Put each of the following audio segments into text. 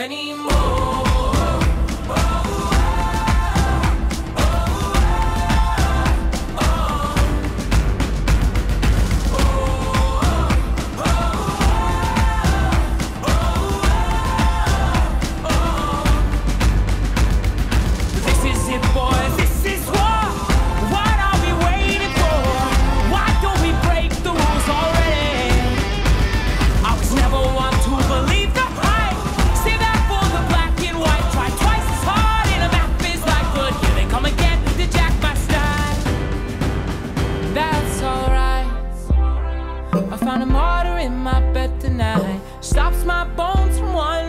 anymore. in my bed tonight. Stops my bones from wandering.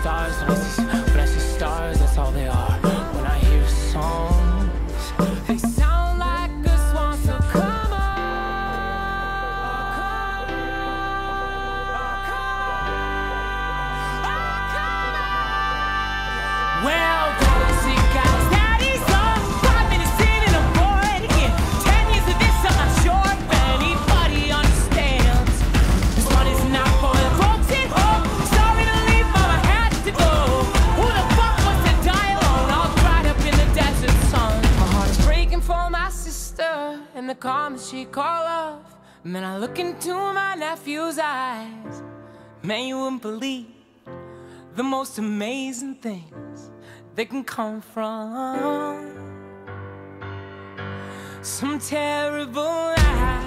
stars. calmest she call off. Man, I look into my nephew's eyes. Man, you wouldn't believe the most amazing things that can come from some terrible lies.